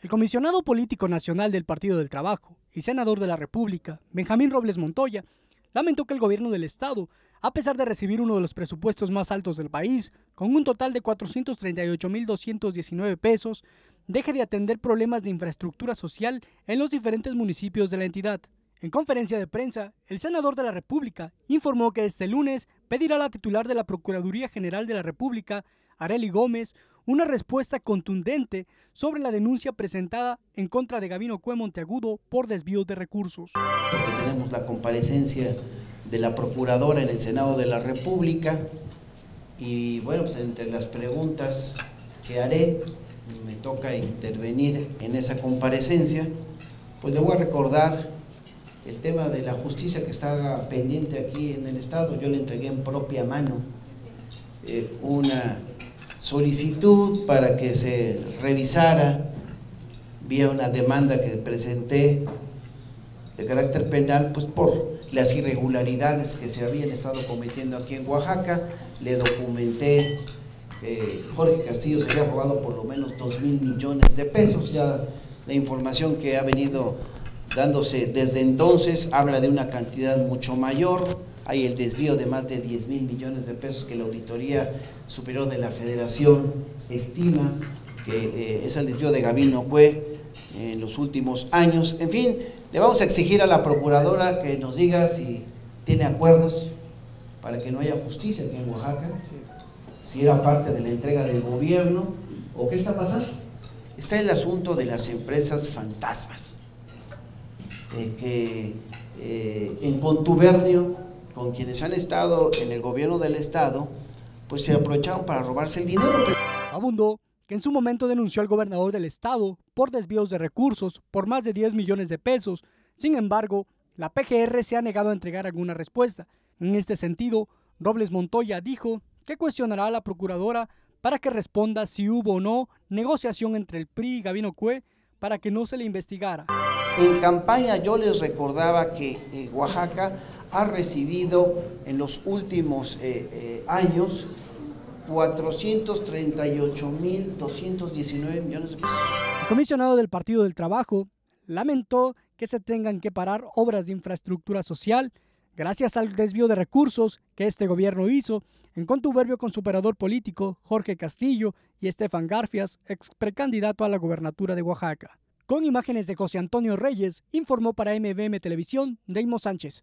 El comisionado político nacional del Partido del Trabajo y senador de la República, Benjamín Robles Montoya, lamentó que el gobierno del Estado, a pesar de recibir uno de los presupuestos más altos del país, con un total de 438.219 pesos, deje de atender problemas de infraestructura social en los diferentes municipios de la entidad. En conferencia de prensa, el senador de la República informó que este lunes pedirá a la titular de la Procuraduría General de la República, Areli Gómez, una respuesta contundente sobre la denuncia presentada en contra de Gabino Cue Monteagudo por desvío de recursos. Porque tenemos la comparecencia de la Procuradora en el Senado de la República y bueno, pues entre las preguntas que haré, me toca intervenir en esa comparecencia, pues le voy a recordar el tema de la justicia que está pendiente aquí en el Estado. Yo le entregué en propia mano eh, una solicitud para que se revisara vía una demanda que presenté de carácter penal, pues por las irregularidades que se habían estado cometiendo aquí en Oaxaca. Le documenté que Jorge Castillo se había robado por lo menos dos mil millones de pesos. Ya la información que ha venido dándose desde entonces habla de una cantidad mucho mayor hay el desvío de más de 10 mil millones de pesos que la Auditoría Superior de la Federación estima que eh, es el desvío de Gabino Cue en los últimos años. En fin, le vamos a exigir a la Procuradora que nos diga si tiene acuerdos para que no haya justicia aquí en Oaxaca, si era parte de la entrega del gobierno o qué está pasando. Está el asunto de las empresas fantasmas, que eh, en contubernio con quienes han estado en el gobierno del Estado, pues se aprovecharon para robarse el dinero. Abundó que en su momento denunció al gobernador del Estado por desvíos de recursos por más de 10 millones de pesos. Sin embargo, la PGR se ha negado a entregar alguna respuesta. En este sentido, Robles Montoya dijo que cuestionará a la procuradora para que responda si hubo o no negociación entre el PRI y Gabino Cue para que no se le investigara. En campaña yo les recordaba que eh, Oaxaca ha recibido en los últimos eh, eh, años 438.219 millones de pesos. El comisionado del Partido del Trabajo lamentó que se tengan que parar obras de infraestructura social gracias al desvío de recursos que este gobierno hizo en contuberbio con su operador político Jorge Castillo y Estefan Garfias, ex precandidato a la gobernatura de Oaxaca. Con imágenes de José Antonio Reyes, informó para MBM Televisión Deimo Sánchez.